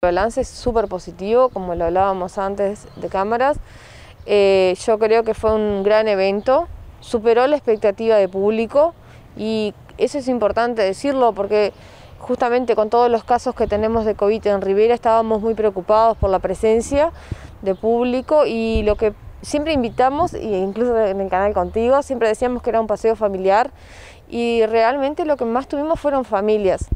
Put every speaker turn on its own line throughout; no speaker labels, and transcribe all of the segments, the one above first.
El balance es súper positivo, como lo hablábamos antes de cámaras. Eh, yo creo que fue un gran evento, superó la expectativa de público y eso es importante decirlo porque justamente con todos los casos que tenemos de COVID en Rivera estábamos muy preocupados por la presencia de público y lo que siempre invitamos, e incluso en el canal contigo, siempre decíamos que era un paseo familiar y realmente lo que más tuvimos fueron familias.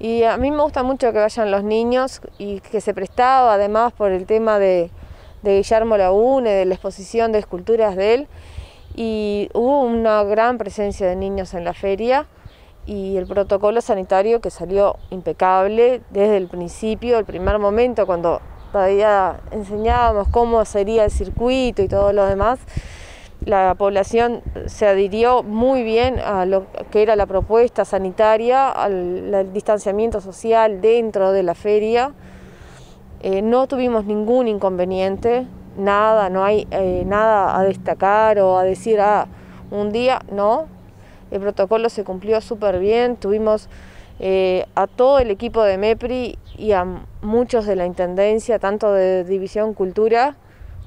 Y a mí me gusta mucho que vayan los niños y que se prestaba además por el tema de, Guillermo Lagune, de la exposición de esculturas de él. Y hubo una gran presencia de niños en la feria y el protocolo sanitario que salió impecable desde el principio, el primer momento, cuando todavía enseñábamos cómo sería el circuito y todo lo demás la población se adhirió muy bien a lo que era la propuesta sanitaria, al, distanciamiento social dentro de la feria. Eh, no tuvimos ningún inconveniente, nada, no hay eh, nada a destacar o a decir, ah, un día, no. El protocolo se cumplió súper bien, tuvimos eh, a todo el equipo de MEPRI y a muchos de la Intendencia, tanto de División Cultura,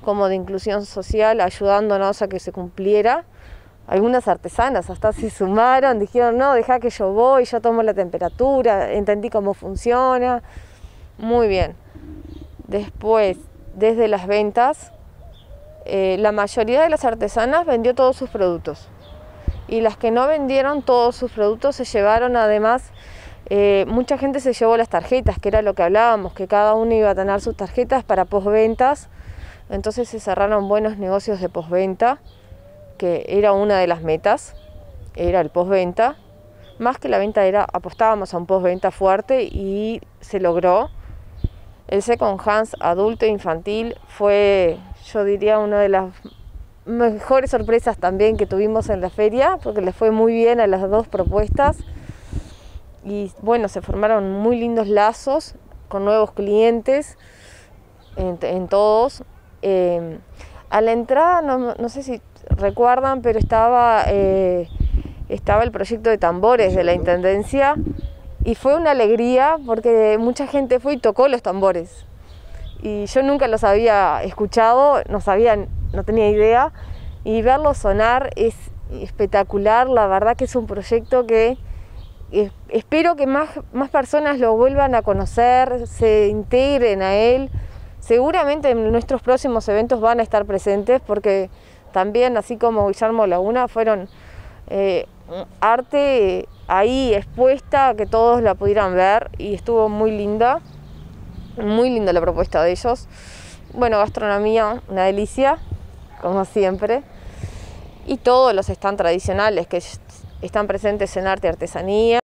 como de inclusión social, ayudándonos a que se cumpliera. Algunas artesanas hasta se sumaron, dijeron, no, deja que yo voy, yo tomo la temperatura, entendí cómo funciona. Muy bien. Después, desde las ventas, eh, la mayoría de las artesanas vendió todos sus productos. Y las que no vendieron todos sus productos se llevaron además, eh, mucha gente se llevó las tarjetas, que era lo que hablábamos, que cada uno iba a tener sus tarjetas para posventas entonces se cerraron buenos negocios de postventa, que era una de las metas, era el postventa. Más que la venta era, apostábamos a un postventa fuerte y se logró. El Second Hands adulto e infantil fue, yo diría, una de las mejores sorpresas también que tuvimos en la feria, porque le fue muy bien a las dos propuestas. Y bueno, se formaron muy lindos lazos con nuevos clientes en, en todos. Em, a la entrada, no, sé si recuerdan, pero estaba, eh, estaba el proyecto de tambores de la Intendencia y fue una alegría porque mucha gente fue y tocó los tambores. Y yo nunca los había escuchado, no sabía, no tenía idea, y verlos sonar es espectacular, la verdad que es un proyecto que espero que más, más personas lo vuelvan a conocer, se integren a él Seguramente en nuestros próximos eventos van a estar presentes porque también, así como Guillermo Laguna, fueron eh, arte ahí expuesta, que todos la pudieran ver y estuvo muy linda, muy linda la propuesta de ellos. Bueno, gastronomía, una delicia, como siempre. Y todos los están tradicionales que están presentes en arte y artesanía.